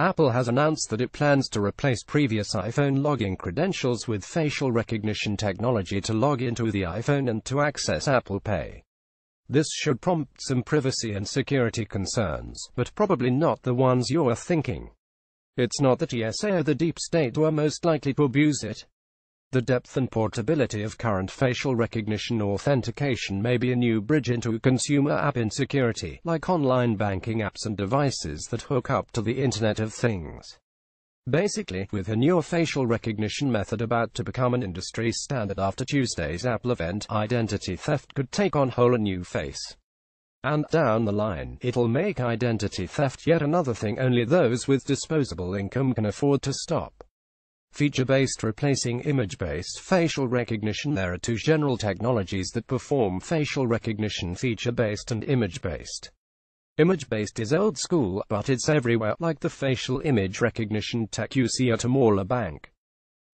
Apple has announced that it plans to replace previous iPhone login credentials with facial recognition technology to log into the iPhone and to access Apple Pay. This should prompt some privacy and security concerns, but probably not the ones you're thinking. It's not the TSA or the deep state who are most likely to abuse it. The depth and portability of current facial recognition authentication may be a new bridge into consumer app insecurity, like online banking apps and devices that hook up to the Internet of Things. Basically, with a newer facial recognition method about to become an industry standard after Tuesday's Apple event, identity theft could take on whole a new face. And down the line, it'll make identity theft yet another thing only those with disposable income can afford to stop. Feature-based replacing image-based facial recognition There are two general technologies that perform facial recognition feature-based and image-based. Image-based is old school, but it's everywhere, like the facial image recognition tech you see at a mall or bank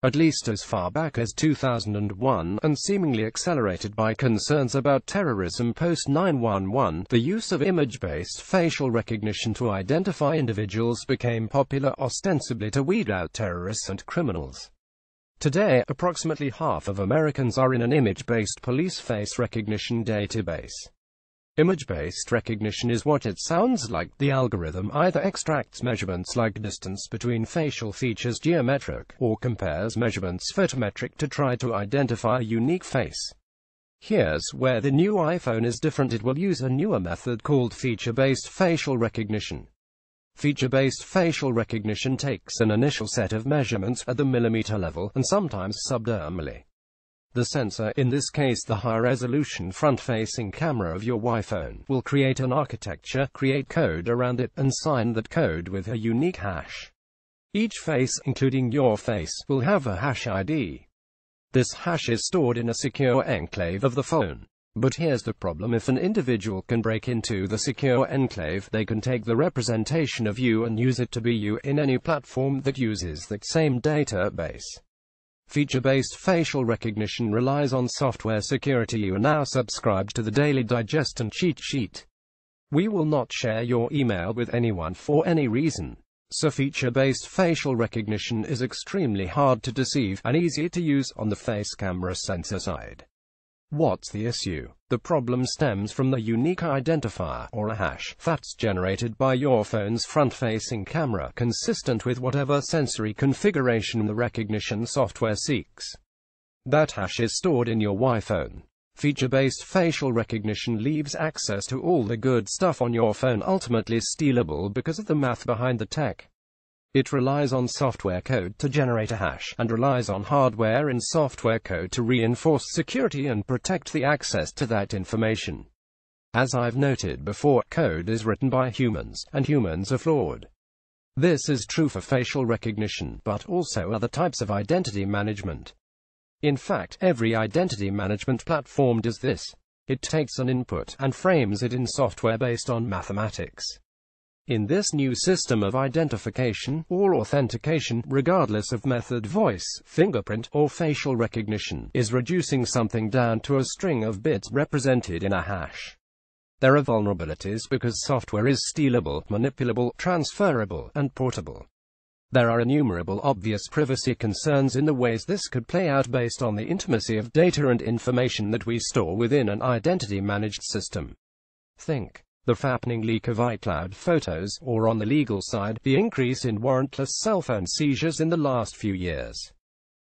at least as far back as 2001, and seemingly accelerated by concerns about terrorism post 911, the use of image-based facial recognition to identify individuals became popular ostensibly to weed out terrorists and criminals. Today, approximately half of Americans are in an image-based police face recognition database. Image-based recognition is what it sounds like. The algorithm either extracts measurements like distance between facial features geometric, or compares measurements photometric to try to identify a unique face. Here's where the new iPhone is different. It will use a newer method called feature-based facial recognition. Feature-based facial recognition takes an initial set of measurements at the millimeter level, and sometimes subdermally. The sensor, in this case the high-resolution front-facing camera of your iPhone, will create an architecture, create code around it, and sign that code with a unique hash. Each face, including your face, will have a hash ID. This hash is stored in a secure enclave of the phone. But here's the problem if an individual can break into the secure enclave, they can take the representation of you and use it to be you in any platform that uses that same database. Feature-based facial recognition relies on software security. You are now subscribed to the Daily Digest and Cheat Sheet. We will not share your email with anyone for any reason. So feature-based facial recognition is extremely hard to deceive and easy to use on the face camera sensor side. What's the issue? The problem stems from the unique identifier, or a hash, that's generated by your phone's front-facing camera, consistent with whatever sensory configuration the recognition software seeks. That hash is stored in your iPhone. Feature-based facial recognition leaves access to all the good stuff on your phone ultimately stealable because of the math behind the tech. It relies on software code to generate a hash, and relies on hardware and software code to reinforce security and protect the access to that information. As I've noted before, code is written by humans, and humans are flawed. This is true for facial recognition, but also other types of identity management. In fact, every identity management platform does this. It takes an input, and frames it in software based on mathematics. In this new system of identification, or authentication, regardless of method voice, fingerprint, or facial recognition, is reducing something down to a string of bits represented in a hash. There are vulnerabilities because software is stealable, manipulable, transferable, and portable. There are innumerable obvious privacy concerns in the ways this could play out based on the intimacy of data and information that we store within an identity-managed system. Think the fappening leak of iCloud photos, or on the legal side, the increase in warrantless cell phone seizures in the last few years.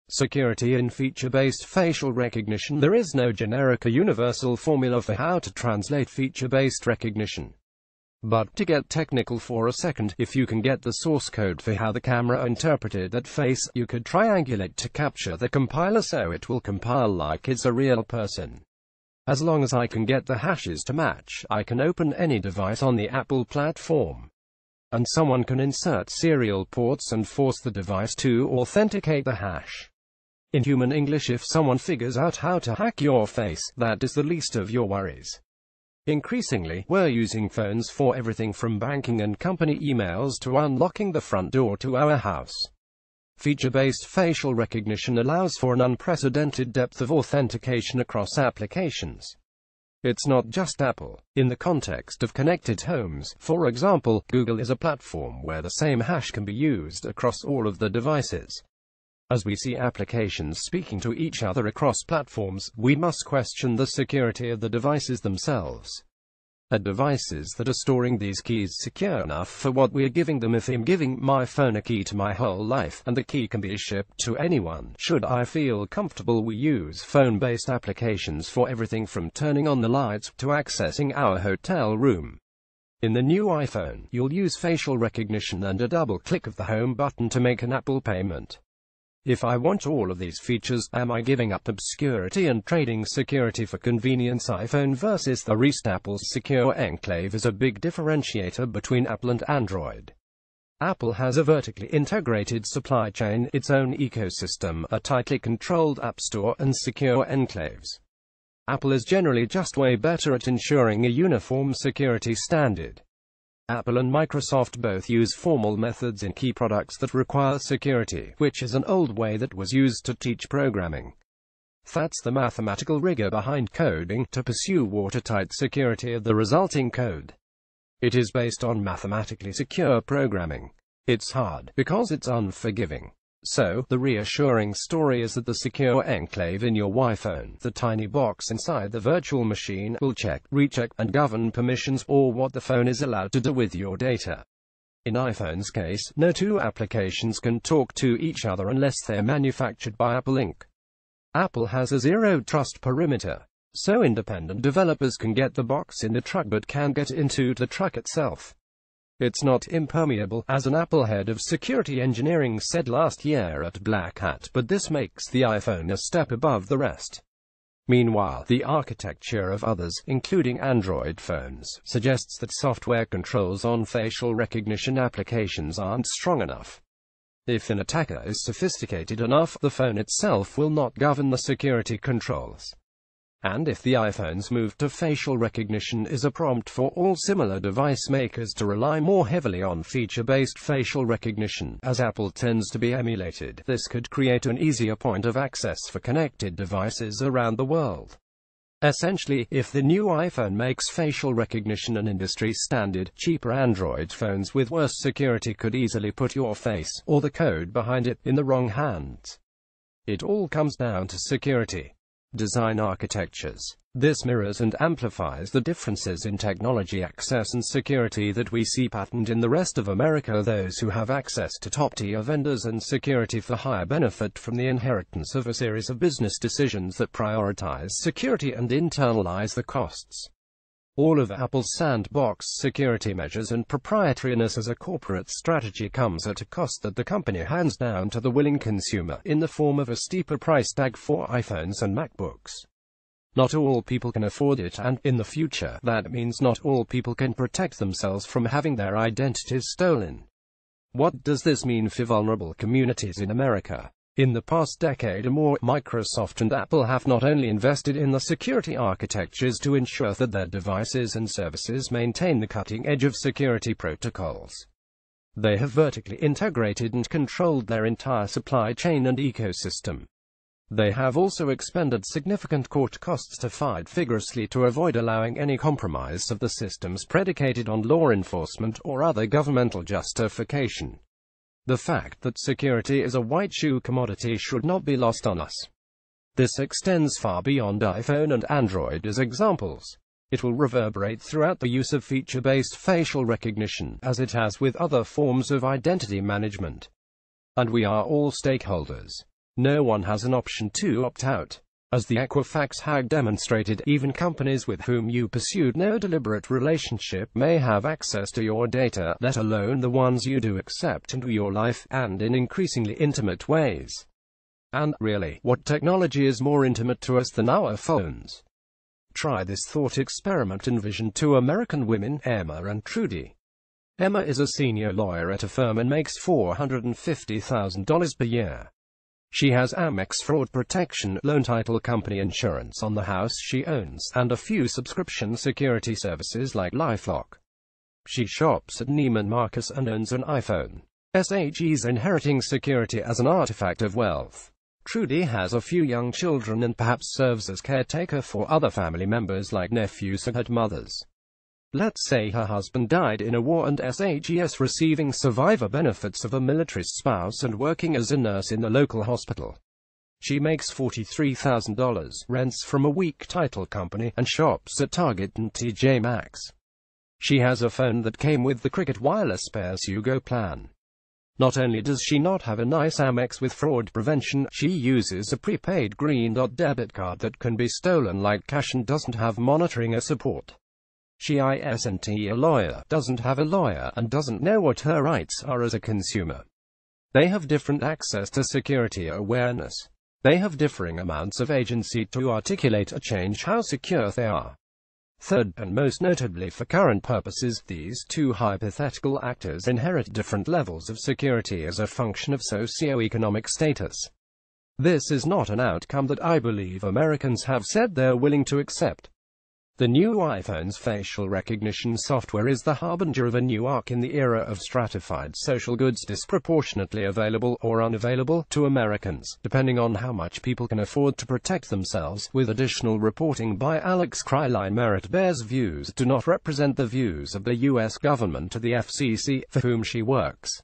Security in feature-based facial recognition There is no generic or universal formula for how to translate feature-based recognition. But, to get technical for a second, if you can get the source code for how the camera interpreted that face, you could triangulate to capture the compiler so it will compile like it's a real person. As long as I can get the hashes to match, I can open any device on the Apple platform. And someone can insert serial ports and force the device to authenticate the hash. In human English if someone figures out how to hack your face, that is the least of your worries. Increasingly, we're using phones for everything from banking and company emails to unlocking the front door to our house. Feature-based facial recognition allows for an unprecedented depth of authentication across applications. It's not just Apple. In the context of connected homes, for example, Google is a platform where the same hash can be used across all of the devices. As we see applications speaking to each other across platforms, we must question the security of the devices themselves are devices that are storing these keys secure enough for what we're giving them if I'm giving my phone a key to my whole life, and the key can be shipped to anyone. Should I feel comfortable we use phone-based applications for everything from turning on the lights to accessing our hotel room. In the new iPhone, you'll use facial recognition and a double click of the home button to make an Apple payment. If I want all of these features, am I giving up obscurity and trading security for convenience? iPhone versus the rest Apple's secure enclave is a big differentiator between Apple and Android. Apple has a vertically integrated supply chain, its own ecosystem, a tightly controlled app store, and secure enclaves. Apple is generally just way better at ensuring a uniform security standard. Apple and Microsoft both use formal methods in key products that require security, which is an old way that was used to teach programming. That's the mathematical rigor behind coding, to pursue watertight security of the resulting code. It is based on mathematically secure programming. It's hard, because it's unforgiving. So, the reassuring story is that the secure enclave in your iPhone, the tiny box inside the virtual machine, will check, recheck, and govern permissions or what the phone is allowed to do with your data. In iPhone's case, no two applications can talk to each other unless they're manufactured by Apple Inc. Apple has a zero trust perimeter, so independent developers can get the box in the truck but can't get into the truck itself. It's not impermeable, as an Apple head of security engineering said last year at Black Hat, but this makes the iPhone a step above the rest. Meanwhile, the architecture of others, including Android phones, suggests that software controls on facial recognition applications aren't strong enough. If an attacker is sophisticated enough, the phone itself will not govern the security controls. And if the iPhone's move to facial recognition is a prompt for all similar device makers to rely more heavily on feature-based facial recognition, as Apple tends to be emulated, this could create an easier point of access for connected devices around the world. Essentially, if the new iPhone makes facial recognition an industry standard, cheaper Android phones with worse security could easily put your face, or the code behind it, in the wrong hands. It all comes down to security design architectures. This mirrors and amplifies the differences in technology access and security that we see patterned in the rest of America. Those who have access to top-tier vendors and security for hire benefit from the inheritance of a series of business decisions that prioritize security and internalize the costs. All of Apple's sandbox security measures and proprietariness as a corporate strategy comes at a cost that the company hands down to the willing consumer, in the form of a steeper price tag for iPhones and MacBooks. Not all people can afford it and, in the future, that means not all people can protect themselves from having their identities stolen. What does this mean for vulnerable communities in America? In the past decade or more, Microsoft and Apple have not only invested in the security architectures to ensure that their devices and services maintain the cutting edge of security protocols. They have vertically integrated and controlled their entire supply chain and ecosystem. They have also expended significant court costs to fight vigorously to avoid allowing any compromise of the systems predicated on law enforcement or other governmental justification. The fact that security is a white shoe commodity should not be lost on us. This extends far beyond iPhone and Android as examples. It will reverberate throughout the use of feature-based facial recognition, as it has with other forms of identity management. And we are all stakeholders. No one has an option to opt out. As the Equifax hack demonstrated, even companies with whom you pursued no deliberate relationship may have access to your data, let alone the ones you do accept into your life, and in increasingly intimate ways. And, really, what technology is more intimate to us than our phones? Try this thought experiment envision two American women, Emma and Trudy. Emma is a senior lawyer at a firm and makes $450,000 per year. She has Amex fraud protection, loan title company insurance on the house she owns, and a few subscription security services like LifeLock. She shops at Neiman Marcus and owns an iPhone. SHE's inheriting security as an artifact of wealth. Trudy has a few young children and perhaps serves as caretaker for other family members like nephews and mothers. Let's say her husband died in a war and SHES receiving survivor benefits of a military spouse and working as a nurse in the local hospital. She makes $43,000, rents from a weak title company, and shops at Target and TJ Maxx. She has a phone that came with the Cricket Wireless pay-as-you-go plan. Not only does she not have a nice Amex with fraud prevention, she uses a prepaid green dot debit card that can be stolen like cash and doesn't have monitoring or support. She isn't a lawyer, doesn't have a lawyer, and doesn't know what her rights are as a consumer. They have different access to security awareness. They have differing amounts of agency to articulate or change how secure they are. Third, and most notably for current purposes, these two hypothetical actors inherit different levels of security as a function of socio-economic status. This is not an outcome that I believe Americans have said they're willing to accept. The new iPhone's facial recognition software is the harbinger of a new arc in the era of stratified social goods disproportionately available or unavailable to Americans, depending on how much people can afford to protect themselves, with additional reporting by Alex Krylien Merritt Baer's views do not represent the views of the U.S. government or the FCC, for whom she works.